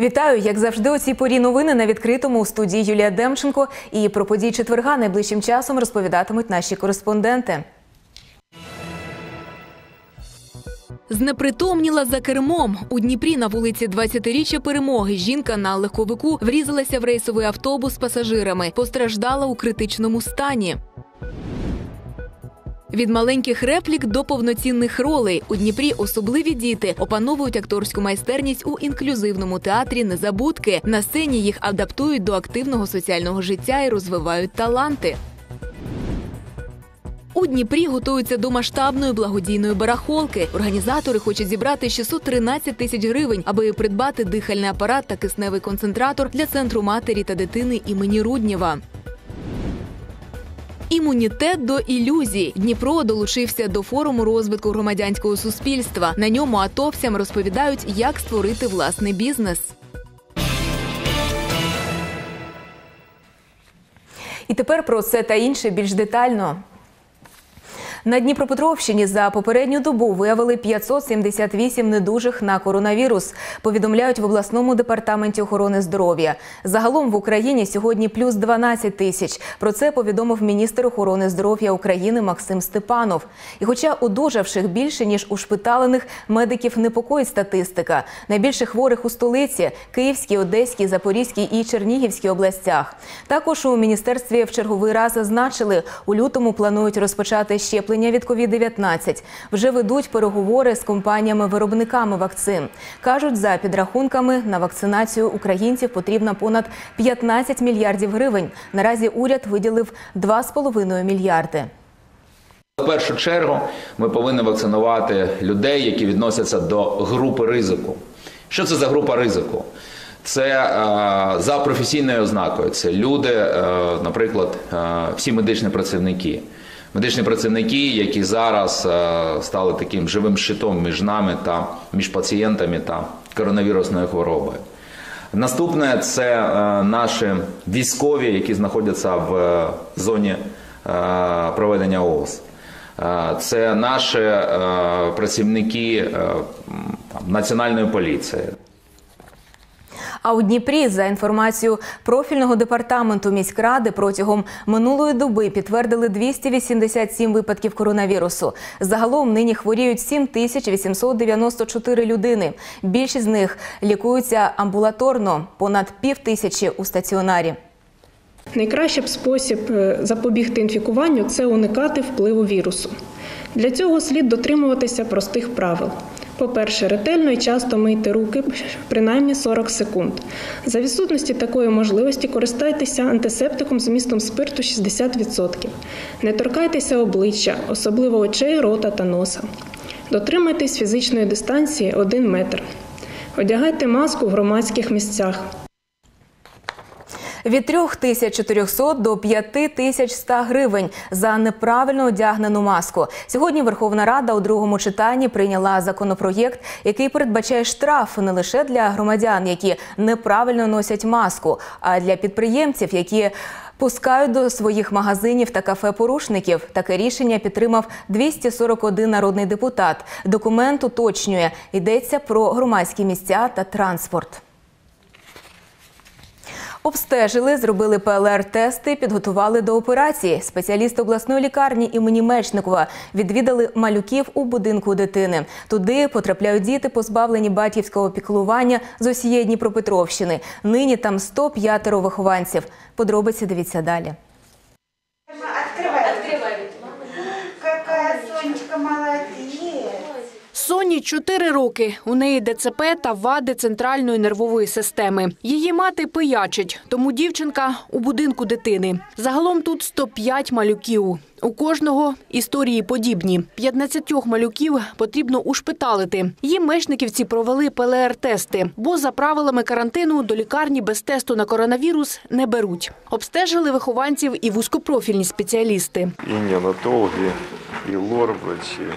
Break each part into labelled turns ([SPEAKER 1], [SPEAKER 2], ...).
[SPEAKER 1] Вітаю, як завжди, у цій порі новини на відкритому у студії Юлія Демченко. І про події четверга найближчим часом розповідатимуть наші кореспонденти. Знепритомніла за кермом у Дніпрі на вулиці 20-річчя перемоги. Жінка на легковику врізалася в рейсовий автобус з пасажирами. Постраждала у критичному стані. Від маленьких реплік до повноцінних ролей у Дніпрі особливі діти опановують акторську майстерність у інклюзивному театрі Незабудки. На сцені їх адаптують до активного соціального життя і розвивають таланти. У Дніпрі готуються до масштабної благодійної барахолки. Організатори хочуть зібрати 613 тисяч гривень, аби придбати дихальний апарат та кисневий концентратор для центру матері та дитини імені Руднєва. Імунітет до ілюзій Дніпро долучився до форуму розвитку громадянського суспільства. На ньому атовцям розповідають, як створити власний бізнес. І тепер про це та інше більш детально. На Дніпропетровщині за попередню добу виявили 578 недужих на коронавірус. Повідомляють в обласному департаменті охорони здоров'я. Загалом в Україні сьогодні плюс 12 тисяч. Про це повідомив міністр охорони здоров'я України Максим Степанов. І, хоча одужавших більше ніж ушпиталених, медиків непокоїть статистика. Найбільше хворих у столиці Київській, Одеській, Запорізькій і Чернігівській областях. Також у міністерстві в черговий раз зазначили, у лютому планують розпочати щеплення від COVID-19. Вже ведуть переговори з компаніями-виробниками вакцин. Кажуть, за підрахунками на вакцинацію українців потрібно понад 15 мільярдів гривень. Наразі уряд виділив 2,5 мільярди.
[SPEAKER 2] В першу чергу ми повинні вакцинувати людей, які відносяться до групи ризику. Що це за група ризику? Це е, за професійною ознакою. Це люди, е, наприклад, е, всі медичні працівники. Медичні працівники, які зараз е, стали таким живим щитом між нами та між пацієнтами та коронавірусною хворобою. Наступне це е, наші військові, які знаходяться в е, зоні проведення ООС. Це наші працівники національної поліції.
[SPEAKER 1] А у Дніпрі, за інформацією профільного департаменту міськради, протягом минулої доби підтвердили 287 випадків коронавірусу. Загалом нині хворіють 7894 людини. Більшість з них лікуються амбулаторно, понад пів тисячі у стаціонарі.
[SPEAKER 3] Найкращий спосіб е, запобігти інфікуванню це уникати впливу вірусу. Для цього слід дотримуватися простих правил. По-перше, ретельно і часто мийте руки принаймні 40 секунд. За відсутності такої можливості користайтеся антисептиком з містом спирту 60%. Не торкайтеся обличчя, особливо очей, рота та носа. Дотримайтесь фізичної дистанції 1 метр. Одягайте маску в громадських місцях.
[SPEAKER 1] Від 3400 до 5100 гривень за неправильно одягнену маску. Сьогодні Верховна Рада у другому читанні прийняла законопроєкт, який передбачає штраф не лише для громадян, які неправильно носять маску, а для підприємців, які Пускають до своїх магазинів та кафе порушників. Таке рішення підтримав 241 народний депутат. Документ уточнює йдеться про громадські місця та транспорт. Обстежили, зробили ПЛР-тести, підготували до операції. Спеціалісти обласної лікарні імені Мечникова відвідали малюків у будинку дитини. Туди потрапляють діти, позбавлені батьківського піклування з усієї Дніпропетровщини. Нині там 105 вихованців. Подробиці дивіться далі.
[SPEAKER 4] Соні 4 роки. У неї ДЦП та вади центральної нервової системи. Її мати пиячить, тому дівчинка у будинку дитини. Загалом тут 105 малюків. У кожного історії подібні. 15 малюків потрібно ушпиталити. Їм мешниківці провели ПЛР-тести, бо за правилами карантину до лікарні без тесту на коронавірус не беруть. Обстежили вихованців і вузькопрофільні спеціалісти.
[SPEAKER 5] и неонатологи, и лор-врачи,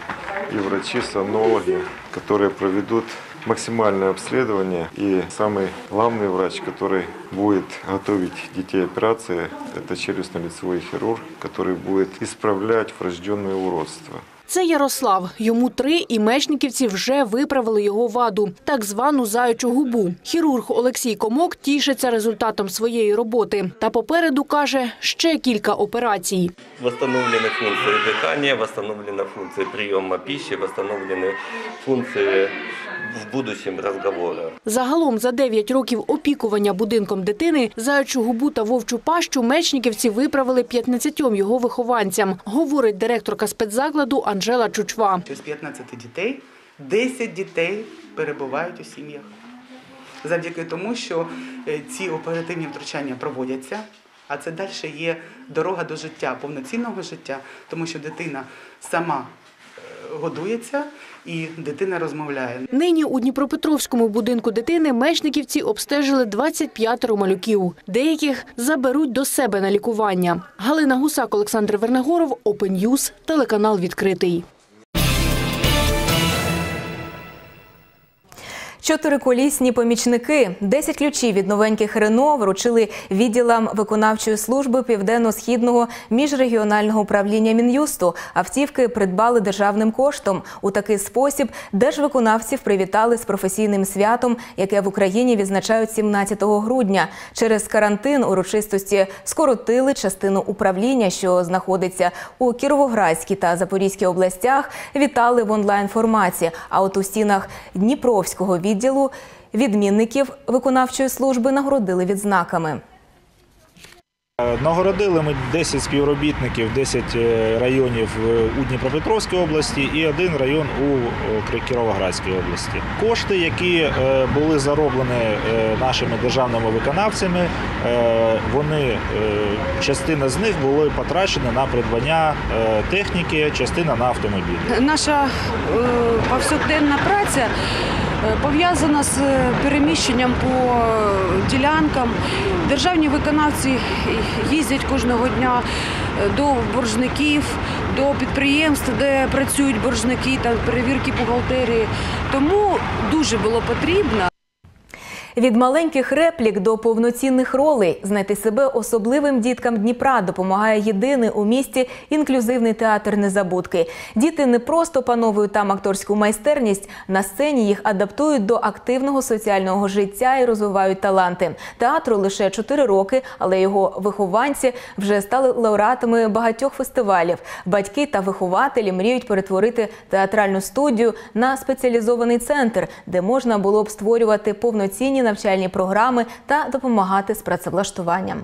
[SPEAKER 5] и врачи-сонологи, которые проведут максимальное обследование. И самый главный врач, который будет готовить детей операции, это челюстно-лицевой хирург, который будет исправлять врожденное уродство.
[SPEAKER 4] Це Ярослав. Йому три, і мечниківці вже виправили його ваду, так звану заячу губу. Хірург Олексій Комок тішиться результатом своєї роботи. Та попереду каже ще кілька операцій.
[SPEAKER 6] Восстановлены функции дыхания, восстановлена функция приема пищи, восстановлены функции в будущем разговора.
[SPEAKER 4] Загалом за 9 років опікування будинком дитини заячу губу та вовчу пащу мечниківці виправили 15 його вихованцям, говорить директорка спецзакладу Анжела Чучва.
[SPEAKER 7] З 15 дітей 10 дітей перебувають у сім'ях. Завдяки тому, що е, ці оперативні втручання проводяться, а це далі є дорога до життя, повноцінного життя, тому що дитина сама годується і дитина розмовляє.
[SPEAKER 4] Нині у Дніпропетровському будинку дитини мешниківці обстежили 25 малюків. Деяких заберуть до себе на лікування. Галина Гусак, Олександр Вернегоров, Open News, телеканал відкритий.
[SPEAKER 1] Чотириколісні помічники, 10 ключів від новеньких Рено вручили відділам виконавчої служби південно-східного міжрегіонального управління Мін'юсту. Автівки придбали державним коштом. У такий спосіб держвиконавців привітали з професійним святом, яке в Україні відзначають 17 грудня. Через карантин урочистості скоротили частину управління, що знаходиться у Кіровоградській та Запорізькій областях. Вітали в онлайн форматі. А от у стінах Дніпровського відділу відмінників виконавчої служби нагородили відзнаками.
[SPEAKER 8] Е, Нагородили ми 10 співробітників, 10 е, районів е, у Дніпропетровській області і один район у Кіровоградській області. Кошти, які були зароблені нашими державними виконавцями, вони частина з них були потрачені на придбання техніки, частина на автомобілі.
[SPEAKER 9] Наша повсякденна праця пов'язана з е, переміщенням по е, ділянкам. Державні виконавці їздять кожного дня е, до боржників, до підприємств, де працюють боржники, там перевірки бухгалтерії. Тому дуже було потрібно.
[SPEAKER 1] Від маленьких реплік до повноцінних ролей знайти себе особливим діткам Дніпра допомагає єдиний у місті інклюзивний театр незабудки. Діти не просто пановують там акторську майстерність, на сцені їх адаптують до активного соціального життя і розвивають таланти. Театру лише 4 роки, але його вихованці вже стали лауреатами багатьох фестивалів. Батьки та вихователі мріють перетворити театральну студію на спеціалізований центр, де можна було б створювати повноцінні навчальні програми та допомагати з працевлаштуванням.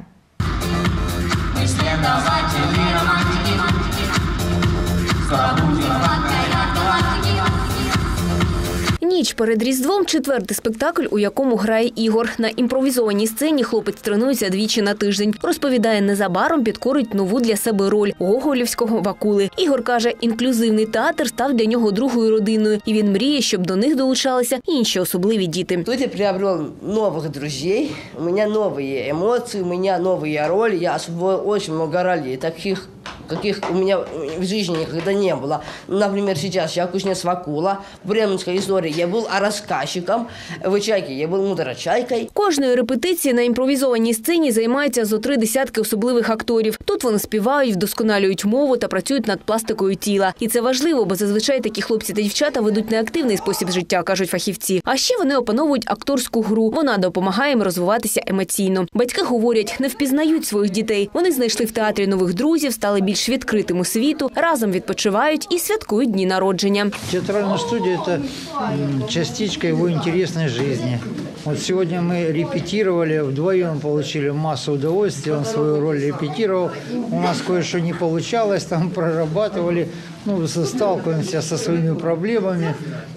[SPEAKER 10] Ніч перед Різдвом четвертий спектакль, у якому грає Ігор. На імпровізованій сцені хлопець тренується двічі на тиждень. Розповідає, незабаром підкорить нову для себе роль гоголівського вакули. Ігор каже, інклюзивний театр став для нього другою родиною, і він мріє, щоб до них долучалися інші особливі діти.
[SPEAKER 11] Тут я приобрел новых друзей, у меня новые эмоции, у меня новые роли, я освоил очень много ролей, таких, каких у меня в жизни никогда не было. Например, сейчас я кузнец Вакула, в бременской истории я был рассказчиком, в «Чайке» я был мудрочайкой.
[SPEAKER 10] Кожної репетиції на імпровізованій сцені займаються зо три десятки особливих акторів. Тут вони співають, вдосконалюють мову та працюють над пластикою тіла. І це важливо, бо зазвичай такі хлопці та дівчата ведуть неактивний спосіб життя, кажуть фахівці. А ще вони опановують акторську гру. Вона допомагає їм розвиватися емоційно. Батьки говорять, не впізнають своїх дітей. Вони знайшли в театрі нових друзів, стали більш відкритим у світу, разом відпочивають і святкують дні народження.
[SPEAKER 12] Театральная студия – это м, частичка его интересной жизни. Вот сегодня мы репетировали, вдвоем получили массу удовольствия, он свою роль репетировал. У нас кое-что не получалось, там прорабатывали, ну, с- сталкиваемся со своими проблемами.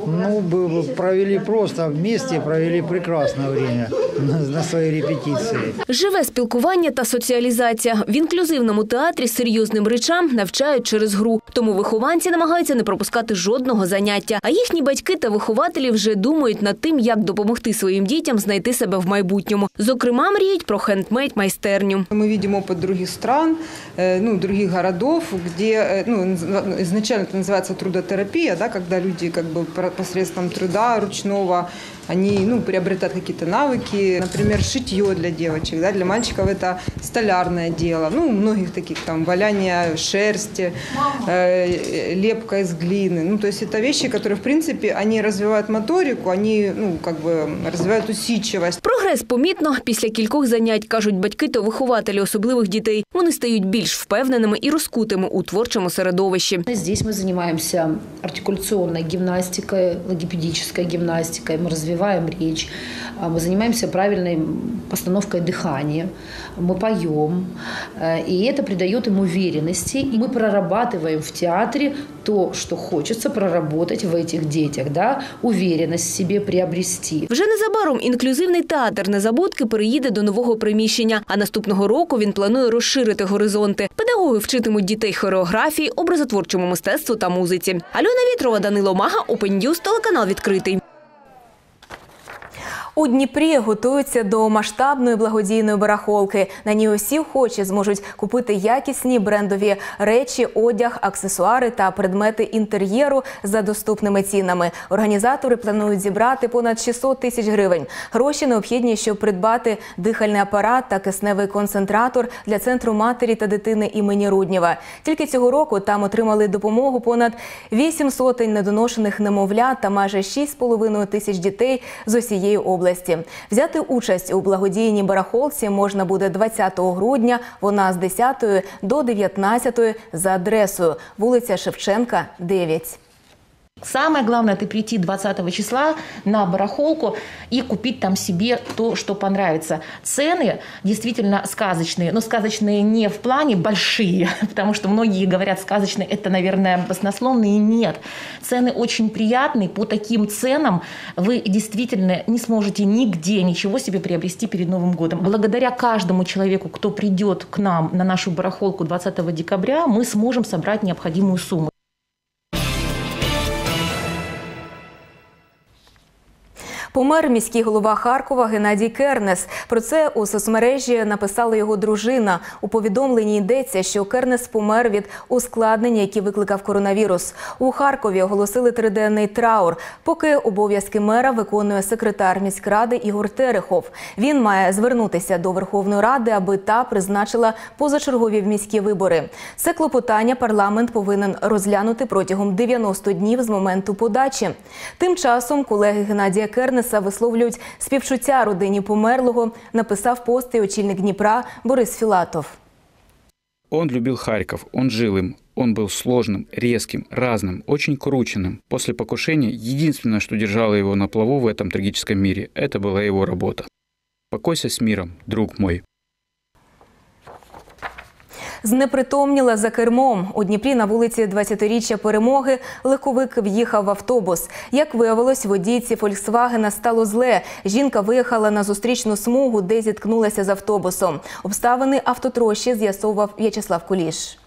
[SPEAKER 12] Ну, бы- провели просто вместе, провели прекрасное время на, на своей репетиции.
[SPEAKER 10] Живе спілкування та соціалізація. В інклюзивному театрі серйозним речам навчають через гру. Тому вихованці намагаються не пропускати жодного заняття. А їхні батьки та вихователі вже думають над тим, як допомогти своїм дітям знайти себе в майбутньому. Зокрема, мріють про хендмейд майстерню.
[SPEAKER 13] Мы видим опыт других стран, э, ну, других городов, где э, ну, наз- изначально это называется трудотерапия, да, когда люди как бы про- посредством труда ручного они ну, приобретают какие-то навыки, например, шитье для девочек, да, для мальчиков это столярное дело, ну, у многих таких там валяние шерсти, э, лепка из глины, ну, то есть это вещи, которые, в принципе, они развивают моторику, они, ну, как бы развивают усидчивость.
[SPEAKER 10] Прогрес помітно після кількох занять, кажуть батьки та вихователі особливих дітей. Вони стають більш впевненими і розкутими у творчому середовищі.
[SPEAKER 14] Здесь мы занимаемся артикуляционной гимнастикой, логопедической гимнастикой, мы развиваем речь, а, мы занимаемся правильной постановкой дыхания, мы поем, э, и это придает им уверенности. И мы прорабатываем в театре то, что хочется проработать в этих детях, да, уверенность в себе приобрести.
[SPEAKER 10] Вже незабаром інклюзивний театр Незабудки переїде до нового приміщення. А наступного року він планує розширити горизонти. Педагоги вчитимуть дітей хореографії, образотворчому мистецтву та музиці. Альона Вітрова, Данило Мага, Open News, телеканал відкритий.
[SPEAKER 1] У Дніпрі готуються до масштабної благодійної барахолки. На ній усі охочі зможуть купити якісні брендові речі, одяг, аксесуари та предмети інтер'єру за доступними цінами. Організатори планують зібрати понад 600 тисяч гривень. Гроші необхідні, щоб придбати дихальний апарат та кисневий концентратор для центру матері та дитини імені Руднєва. Тільки цього року там отримали допомогу понад 8 сотень недоношених немовлят та майже 6,5 тисяч дітей з усієї області. Взяти участь у благодійній барахолці можна буде 20 грудня. Вона з 10 до 19 за адресою вулиця Шевченка, 9.
[SPEAKER 15] Самое главное, это прийти 20 числа на барахолку и купить там себе то, что понравится. Цены действительно сказочные, но сказочные не в плане большие, потому что многие говорят сказочные, это, наверное, баснословные. Нет. Цены очень приятные. По таким ценам вы действительно не сможете нигде ничего себе приобрести перед Новым годом. Благодаря каждому человеку, кто придет к нам на нашу барахолку 20 декабря, мы сможем собрать необходимую сумму.
[SPEAKER 1] Помер міський голова Харкова Геннадій Кернес. Про це у соцмережі написала його дружина. У повідомленні йдеться, що Кернес помер від ускладнення, які викликав коронавірус. У Харкові оголосили триденний траур, поки обов'язки мера виконує секретар міськради Ігор Терехов. Він має звернутися до Верховної Ради, аби та призначила позачергові міські вибори. Це клопотання парламент повинен розглянути протягом 90 днів з моменту подачі. Тим часом колеги Геннадія Кернеса висловлюють співчуття родині померлого. Написав пост і очільник Дніпра Борис Філатов.
[SPEAKER 16] Он любил Харьков, он жил им. Он был сложным, резким, разным, очень крученным. После покушения единственное, что держало его на плаву в этом трагическом мире, это была его работа. Покойся с миром, друг мой.
[SPEAKER 1] Знепритомніла за кермом. У Дніпрі на вулиці 20-річчя перемоги легковик в'їхав в автобус. Як виявилось, водійці Фольксвагена стало зле. Жінка виїхала на зустрічну смугу, де зіткнулася з автобусом. Обставини автотрощі з'ясовував В'ячеслав Куліш.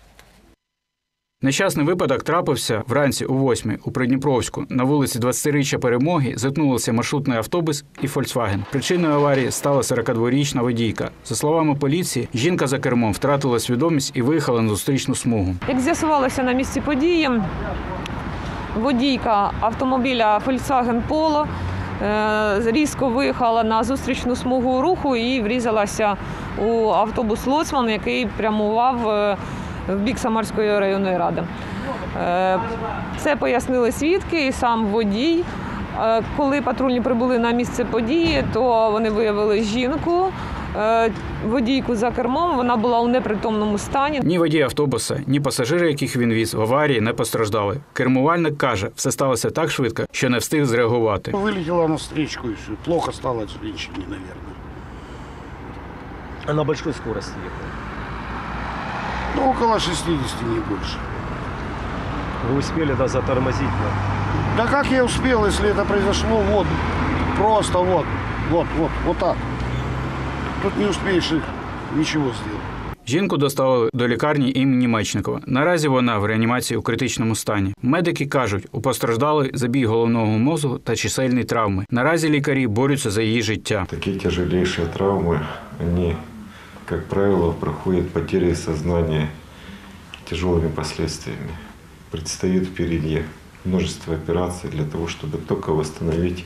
[SPEAKER 16] Нещасний випадок трапився вранці у 8 у Придніпровську. На вулиці 20-річчя перемоги зіткнулися маршрутний автобус і Фольксваген. Причиною аварії стала 42-річна водійка. За словами поліції, жінка за кермом втратила свідомість і виїхала на зустрічну смугу.
[SPEAKER 17] Як з'ясувалося на місці події, водійка автомобіля Volkswagen Polo е, різко виїхала на зустрічну смугу руху і врізалася у автобус Лоцман, який прямував е, в бік Самарської районної ради. Е, Це пояснили свідки і сам водій. Е, Коли патрульні прибули на місце події, то вони виявили жінку, е, водійку за кермом. Вона була у непритомному стані.
[SPEAKER 16] Ні водій автобуса, ні пасажири, яких він віз, в аварії не постраждали. Кермувальник каже, все сталося так швидко, що не встиг зреагувати.
[SPEAKER 18] Вылетела на встречку и все. Плохо стало наверное.
[SPEAKER 19] А на большой скорости ехал.
[SPEAKER 18] Ну, около 60, не больше.
[SPEAKER 19] Вы успели да, затормозить? Да?
[SPEAKER 18] Да как я успел, если это произошло вот, просто вот, вот, вот, вот так. Тут не успеешь их ничего сделать.
[SPEAKER 16] Жінку доставили до лікарні імені Мечникова. Наразі вона в реанімації у критичному стані. Медики кажуть, у постраждалої забій головного мозку та чисельні травми. Наразі лікарі борються за її життя.
[SPEAKER 5] Такие тяжелейшие травмы, они, как правило, проходят потерей сознания тяжелыми последствиями. Предстоит впереди множество операций для того, чтобы только восстановить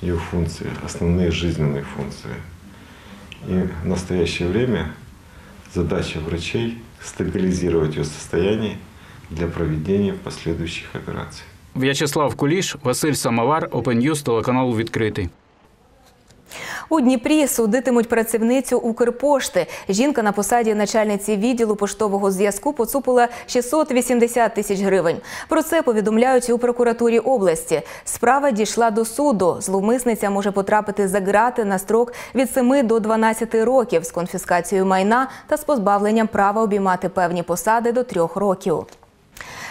[SPEAKER 5] ее функции, основные жизненные функции. И в настоящее время задача врачей стабилизировать ее состояние для проведения последующих операций.
[SPEAKER 16] В'ячеслав Куліш, Василь Самовар, Open телеканал відкритий.
[SPEAKER 1] У Дніпрі судитимуть працівницю Укрпошти. Жінка на посаді начальниці відділу поштового зв'язку поцупила 680 тисяч гривень. Про це повідомляють у прокуратурі області. Справа дійшла до суду. Зловмисниця може потрапити за ґрати на строк від 7 до 12 років з конфіскацією майна та з позбавленням права обіймати певні посади до трьох років.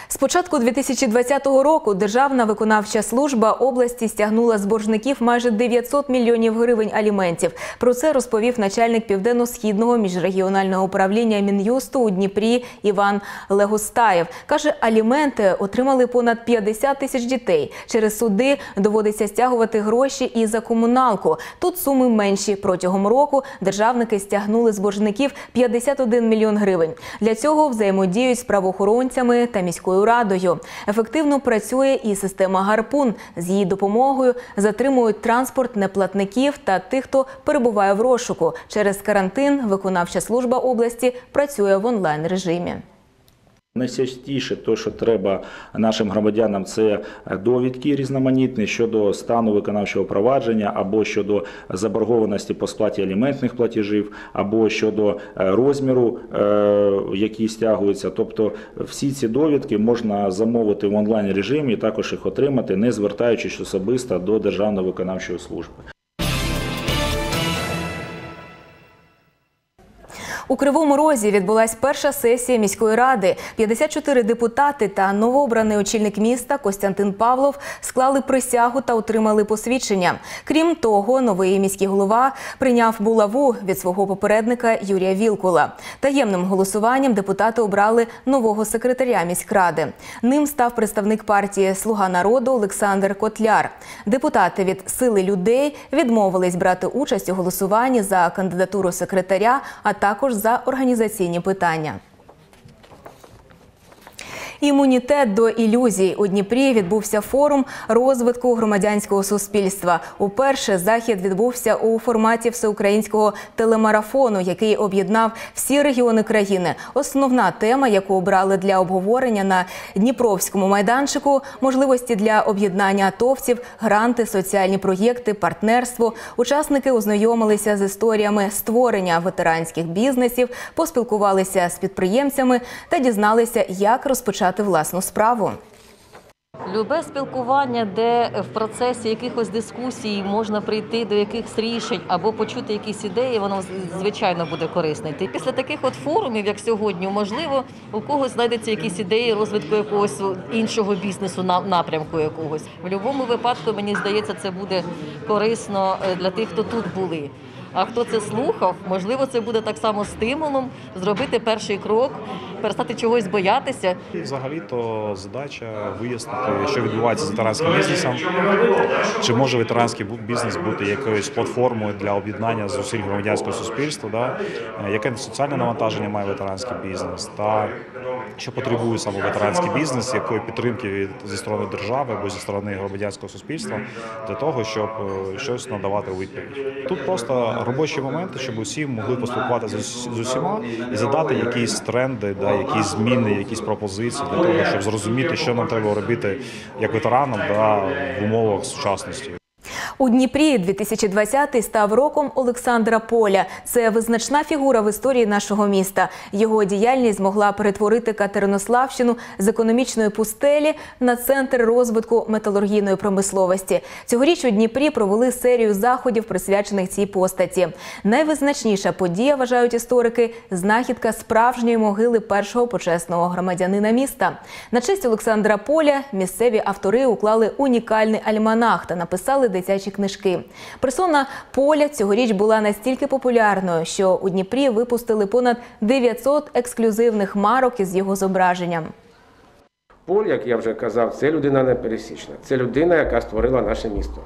[SPEAKER 1] З початку 2020 року Державна виконавча служба області стягнула з боржників майже 900 мільйонів гривень аліментів. Про це розповів начальник південно-східного міжрегіонального управління Мін'юсту у Дніпрі Іван Легостаєв. Каже, аліменти отримали понад 50 тисяч дітей. Через суди доводиться стягувати гроші і за комуналку. Тут суми менші. Протягом року державники стягнули з боржників 51 мільйон гривень. Для цього взаємодіють з правоохоронцями та міською радою. Ефективно працює і система Гарпун. З її допомогою затримують транспорт неплатників та тих, хто перебуває в розшуку. Через карантин виконавча служба області працює в онлайн режимі.
[SPEAKER 8] Найчастіше, те, що треба нашим громадянам, це довідки різноманітні щодо стану виконавчого провадження, або щодо заборгованості по сплаті аліментних платежів, або щодо е, розміру, е, який стягується. Тобто всі ці довідки можна замовити в онлайн режимі, також їх отримати, не звертаючись особисто до Державної виконавчої служби.
[SPEAKER 1] У Кривому Розі відбулась перша сесія міської ради. 54 депутати та новообраний очільник міста Костянтин Павлов склали присягу та отримали посвідчення. Крім того, новий міський голова прийняв булаву від свого попередника Юрія Вілкула. Таємним голосуванням депутати обрали нового секретаря міськради. Ним став представник партії Слуга народу Олександр Котляр. Депутати від сили людей відмовились брати участь у голосуванні за кандидатуру секретаря, а також за організаційні питання. Імунітет до ілюзій у Дніпрі відбувся форум розвитку громадянського суспільства. Уперше захід відбувся у форматі всеукраїнського телемарафону, який об'єднав всі регіони країни. Основна тема, яку обрали для обговорення на Дніпровському майданчику можливості для об'єднання атовців, гранти, соціальні проєкти, партнерство. Учасники ознайомилися з історіями створення ветеранських бізнесів, поспілкувалися з підприємцями та дізналися, як розпочати власну справу.
[SPEAKER 20] Любе спілкування, де в процесі якихось дискусій можна прийти до якихось рішень або почути якісь ідеї, воно звичайно буде корисне. І після таких от форумів, як сьогодні, можливо, у когось знайдеться якісь ідеї розвитку якогось іншого бізнесу, напрямку якогось. В будь-якому випадку, мені здається, це буде корисно е, для тих, хто тут були. А хто це слухав, можливо, це буде так само стимулом зробити перший крок, перестати чогось боятися.
[SPEAKER 8] Взагалі-то задача вияснити, що відбувається з ветеранським бізнесом. Чи може ветеранський бізнес бути якоюсь платформою для об'єднання зусиль громадянського суспільства? Да? Е, Яке соціальне навантаження має ветеранський бізнес? Та що потребує саме ветеранський бізнес, якої підтримки від зі сторони держави або зі сторони громадянського суспільства для того, щоб е, щось надавати у відповідь. Тут просто робочі моменти, щоб усі могли поспілкуватися з, з усіма і задати якісь тренди, да, якісь зміни, якісь пропозиції для того, щоб зрозуміти, що нам треба робити як ветеранам да, в умовах сучасності.
[SPEAKER 1] У Дніпрі 2020 став роком Олександра Поля. Це визначна фігура в історії нашого міста. Його діяльність змогла перетворити Катеринославщину з економічної пустелі на центр розвитку металургійної промисловості. Цьогоріч у Дніпрі провели серію заходів, присвячених цій постаті. Найвизначніша подія вважають історики знахідка справжньої могили першого почесного громадянина міста. На честь Олександра Поля місцеві автори уклали унікальний альманах та написали дитячі книжки. Персона Поля цьогоріч була настільки популярною, що у Дніпрі випустили понад 900 ексклюзивних марок із його зображенням.
[SPEAKER 21] Поль, як я вже казав, це людина непересічна. Це людина, яка створила наше місто.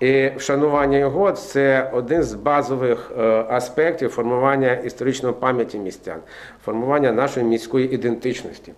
[SPEAKER 21] І вшанування його це один з базових е, аспектів формування історичної пам'яті містян, формування нашої міської ідентичності.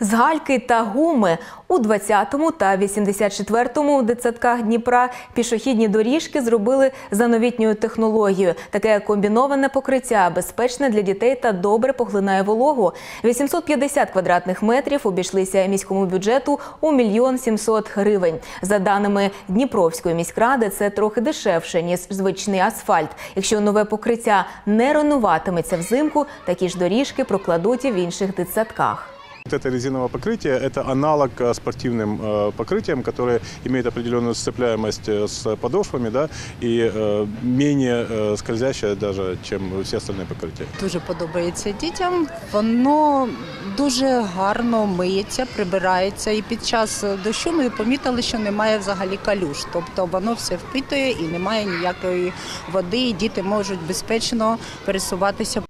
[SPEAKER 1] З гальки та гуми у 20-му та 84-му дитсадках Дніпра пішохідні доріжки зробили за новітньою технологією. Таке комбіноване покриття безпечне для дітей та добре поглинає вологу. 850 квадратних метрів обійшлися міському бюджету у мільйон 700 гривень. За даними Дніпровської міськради, це трохи дешевше ніж звичний асфальт. Якщо нове покриття не руйнуватиметься взимку, такі ж доріжки прокладуть і в інших дитсадках.
[SPEAKER 22] Вот это резиновое покрытие – это аналог э, спортивным э, покрытиям, которое имеет определенную сцепляемость э, с подошвами да, и э, менее э, скользящее даже, чем все остальные покрытия.
[SPEAKER 23] Дуже подобається дітям. Воно дуже гарно миється, прибирається. І під час дощу ми помітили, що немає взагалі калюш. Тобто воно все впитує і немає ніякої води, і діти можуть безпечно пересуватися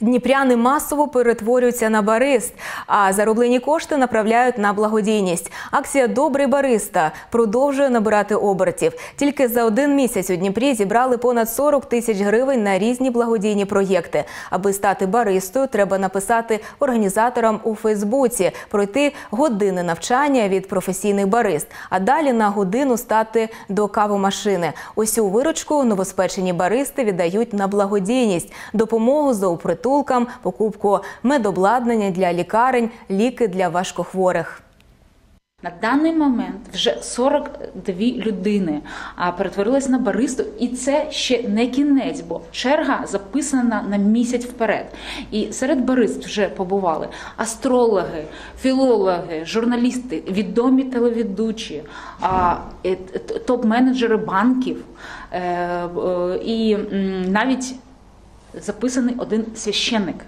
[SPEAKER 1] Дніпряни масово перетворюються на барист, а зароблені кошти направляють на благодійність. Акція Добрий бариста продовжує набирати обертів. Тільки за один місяць у Дніпрі зібрали понад 40 тисяч гривень на різні благодійні проєкти. Аби стати баристою, треба написати організаторам у Фейсбуці, пройти години навчання від професійних барист, а далі на годину стати до кавомашини. Усю виручку новоспечені баристи віддають на благодійність, допомогу за притулкам, покупку медобладнання для лікарень, ліки для важкохворих.
[SPEAKER 24] На даний момент вже 42 людини перетворились на баристу, і це ще не кінець, бо черга записана на місяць вперед. І серед барист вже побували астрологи, філологи, журналісти, відомі телеведучі, е, топ-менеджери банків е, е, і навіть записаний один священник,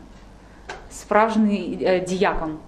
[SPEAKER 24] справжній е, діякон.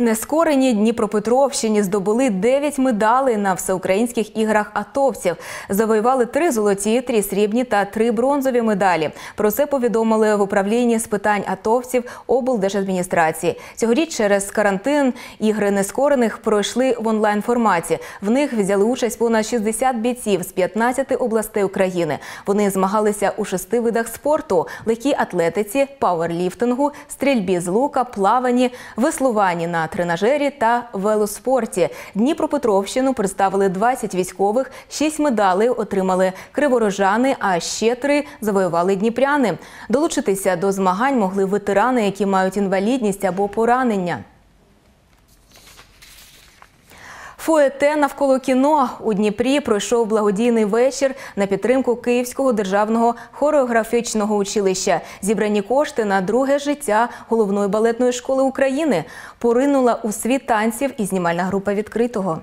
[SPEAKER 1] Нескорені Дніпропетровщині здобули 9 медалей на всеукраїнських іграх атовців. Завоювали три золоті, три срібні та три бронзові медалі. Про це повідомили в управлінні з питань атовців облдержадміністрації. Цьогоріч через карантин ігри нескорених пройшли в онлайн форматі. В них взяли участь понад 60 бійців з 15 областей України. Вони змагалися у шести видах спорту: легкій атлетиці, пауерліфтингу, стрільбі з лука, плаванні, веслуванні на тренажері та велоспорті. Дніпропетровщину представили 20 військових, 6 медалей отримали криворожани, а ще три завоювали дніпряни. Долучитися до змагань могли ветерани, які мають інвалідність або поранення. Фуете навколо кіно у Дніпрі пройшов благодійний вечір на підтримку Київського державного хореографічного училища. Зібрані кошти на друге життя головної балетної школи України поринула у світ танців і знімальна група відкритого.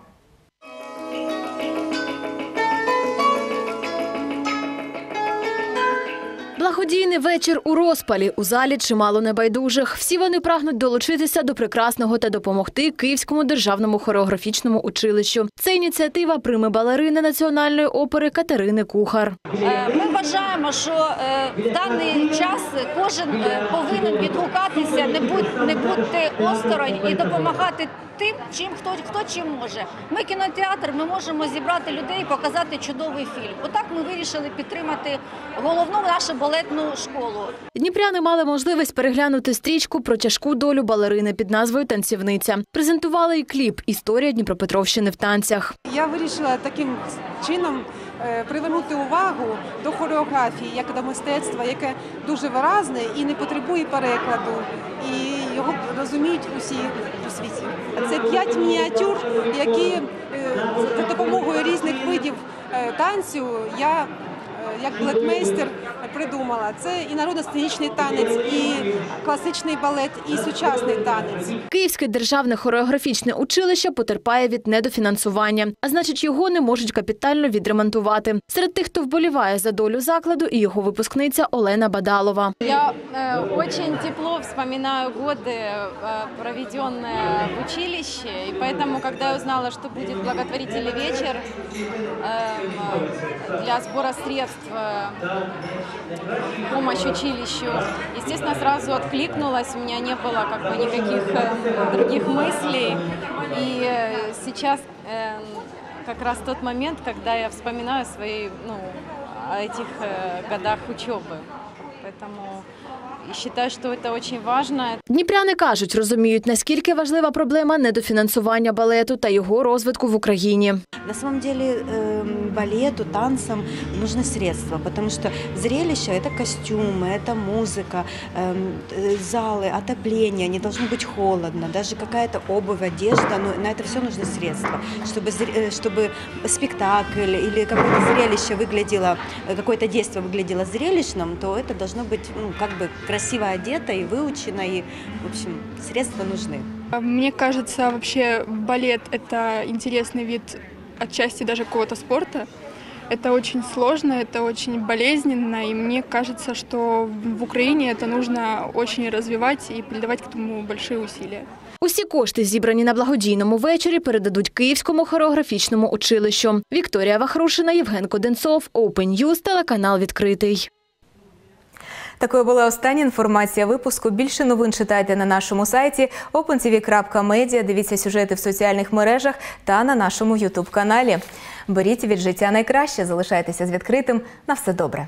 [SPEAKER 10] Благодійний вечір у розпалі у залі чимало небайдужих. Всі вони прагнуть долучитися до прекрасного та допомогти Київському державному хореографічному училищу. Це ініціатива прими балерини національної опери Катерини Кухар.
[SPEAKER 25] Е, Ми вважаємо, що е, в даний час кожен е, повинен відгукатися, не будь не бути осторонь і допомагати тим, чим хто хто чим може. Ми кінотеатр, ми можемо зібрати людей, показати чудовий фільм. Отак ми вирішили підтримати головну нашу балетну школу.
[SPEAKER 10] Дніпряни мали можливість переглянути стрічку про тяжку долю балерини під назвою Танцівниця. Презентували і кліп Історія Дніпропетровщини в танцях.
[SPEAKER 26] Я вирішила таким чином е, привернути увагу до хореографії як до мистецтва, яке дуже виразне і не потребує перекладу, і його розуміють усі у світі. Це п'ять мініатюр, які е, за допомогою різних видів е, танцю я як балетмейстер придумала. Це і народно-сценічний танець, і класичний балет, і сучасний танець.
[SPEAKER 10] Київське державне хореографічне училище потерпає від недофінансування, а значить, його не можуть капітально відремонтувати. Серед тих, хто вболіває за долю закладу, і його випускниця Олена Бадалова.
[SPEAKER 27] Я э, очень тепло вспоминаю годы, э, проведенные в училище, и поэтому, когда я узнала, что будет благотворительный вечер э, для сбора средств э, в помощь училищу, естественно, сразу откликнулась, у меня не было как бы никаких э, других мыслей, и э, сейчас э, как раз тот момент, когда я вспоминаю свои, ну, этих э, годах учебы. Поэтому считаю, что это очень важно.
[SPEAKER 10] Дніпряни кажуть, розуміють, наскільки важлива проблема недофінансування балету та його розвитку в Україні.
[SPEAKER 28] На самом деле эм, балету, танцам нужны средства, потому что зрелище – это костюмы, это музыка, эм, э, залы, отопление, не должно быть холодно, даже какая-то обувь, одежда, но на это все нужны средства. Чтобы, э, чтобы спектакль или какое-то зрелище выглядело, э, какое-то действие выглядело зрелищным, то это должно быть ну, как бы красиво одето и выучено, и, в общем, средства нужны.
[SPEAKER 29] Мне кажется, вообще балет – это интересный вид отчасти даже какого-то спорта. Это очень сложно, это очень болезненно, и мне кажется, что в Украине это нужно очень развивать и придавать к этому большие усилия.
[SPEAKER 10] Усі кошти, зібрані на благодійному вечорі, передадуть Київському хореографічному училищу. Вікторія Вахрушина, Євген Коденцов, Open News, телеканал відкритий.
[SPEAKER 1] Такою була остання інформація випуску. Більше новин читайте на нашому сайті opentv.media, Дивіться сюжети в соціальних мережах та на нашому Ютуб каналі. Беріть від життя найкраще, залишайтеся з відкритим. На все добре.